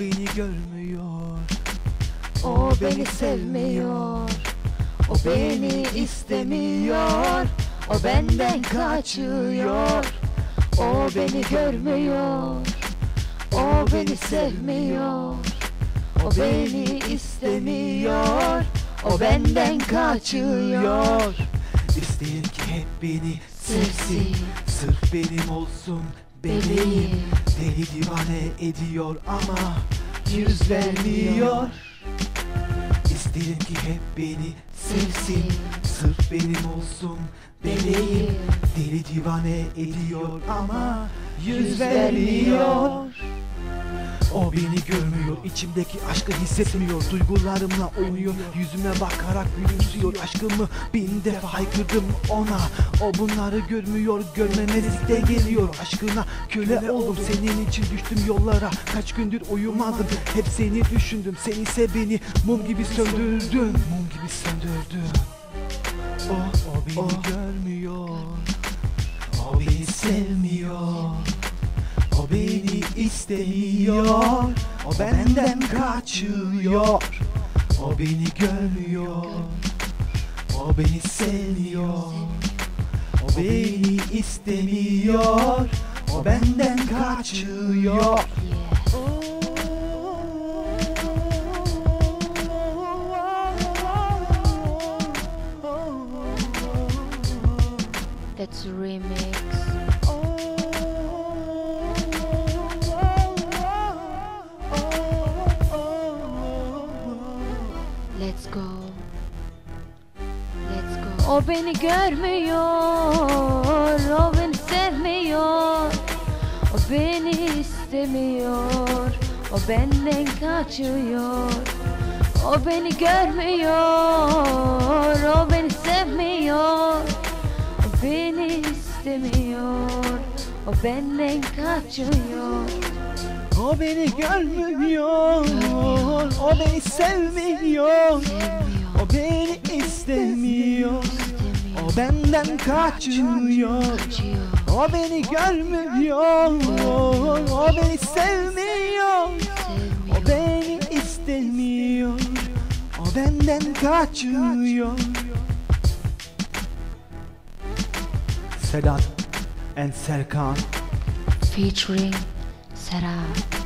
beni görmüyor. O beni sevmiyor. O beni istemiyor. O benden kaçıyor. O beni görmüyor. O beni sevmiyor. O beni istemiyor. O benden kaçıyor. İsterim ki hep beni Sevsin. Sırf benim olsun Bebeğim. Deli divane ediyor ama Yüz vermiyor İsterim ki hep beni sevsin. Sırf benim olsun bebeğim Deli divane ediyor ama Yüz vermiyor o beni görmüyor, içimdeki aşkı hissetmiyor. Duygularımla oynuyor, yüzüme bakarak gülümsüyor. Aşkımı bin defa haykırdım ona. O bunları görmüyor, görmemezlikten geliyor. Aşkına köle oldum, senin için düştüm yollara. Kaç gündür uyumadım, hep seni düşündüm. Sen ise beni mum gibi söndürdün. Mum gibi söndürdün. O, o beni görmüyor. O beni sevmiyor. O beni istemiyor. O benden kaçıyor. O beni görmüyor O beni sevmiyor O beni istemiyor. O benden kaçıyor. That's remix Let's go. Let's go. O beni görmüyor O beni sevmiyor. O beni istemiyor O benden kaçıyor. O beni görmüyor O beni sevmiyor. O beni istemiyor O benden kaçıyor O beni görmüyor O beni sevmiyor O beni istemiyor O benden kaçıyor O beni görmüyor O beni sevmiyor O beni istemiyor O benden kaçıyor Sedat and Serkan. Featuring Sarah